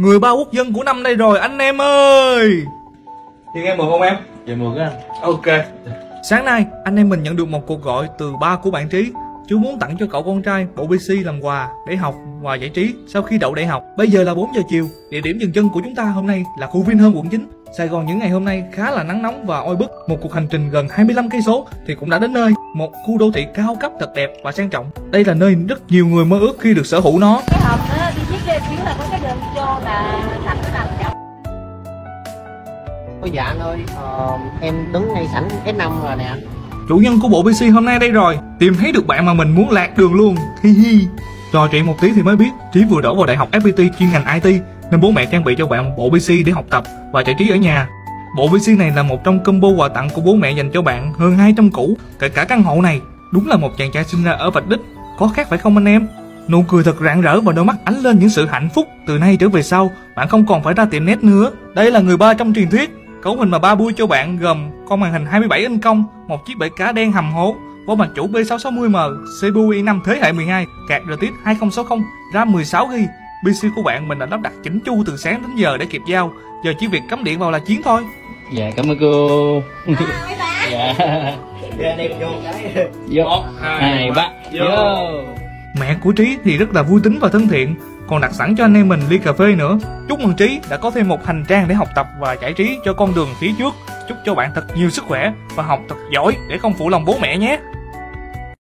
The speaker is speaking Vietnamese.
Người ba quốc dân của năm nay rồi anh em ơi Thì nghe mượn không em? Dạ mượn á Ok Sáng nay anh em mình nhận được một cuộc gọi từ ba của bạn Trí Chú muốn tặng cho cậu con trai bộ PC làm quà để học và giải trí sau khi đậu đại học. Bây giờ là 4 giờ chiều, địa điểm dừng chân của chúng ta hôm nay là khu Vinhome quận 9. Sài Gòn những ngày hôm nay khá là nắng nóng và oi bức. Một cuộc hành trình gần 25 cây số thì cũng đã đến nơi. Một khu đô thị cao cấp thật đẹp và sang trọng. Đây là nơi rất nhiều người mơ ước khi được sở hữu nó. cái hộp đó Ôi dạ anh ơi, uh, em đứng ngay sảnh S5 rồi nè. Chủ nhân của bộ PC hôm nay đây rồi. Tìm thấy được bạn mà mình muốn lạc đường luôn. Hi hi. Trò chuyện một tí thì mới biết Trí vừa đổ vào đại học FPT chuyên ngành IT Nên bố mẹ trang bị cho bạn một bộ PC để học tập Và giải trí ở nhà. Bộ PC này là một trong combo quà tặng của bố mẹ dành cho bạn hơn 200 củ Kể cả căn hộ này. Đúng là một chàng trai sinh ra ở vạch đích. Có khác phải không anh em? Nụ cười thật rạng rỡ và đôi mắt ánh lên những sự hạnh phúc. Từ nay trở về sau Bạn không còn phải ra tiệm net nữa. Đây là người ba trong truyền thuyết. Cấu hình mà ba bui cho bạn gồm con màn hình 27 inch công, một chiếc bể cá đen hầm hố, với mặt chủ B660M, CPU i5 thế hệ 12, card RTX 2060, RAM 16GB. PC của bạn mình đã lắp đặt chỉnh chu từ sáng đến giờ để kịp giao, giờ chỉ việc cắm điện vào là chiến thôi. Dạ cảm ơn cô. À, Dạ. Anh em vô. Cái Vô. Một, Hai ba. Vô. Vô. Mẹ của Trí thì rất là vui tính và thân thiện, còn đặt sẵn cho anh em mình ly cà phê nữa. Chúc mừng Trí đã có thêm một hành trang để học tập và giải trí cho con đường phía trước. Chúc cho bạn thật nhiều sức khỏe và học thật giỏi để không phụ lòng bố mẹ nhé.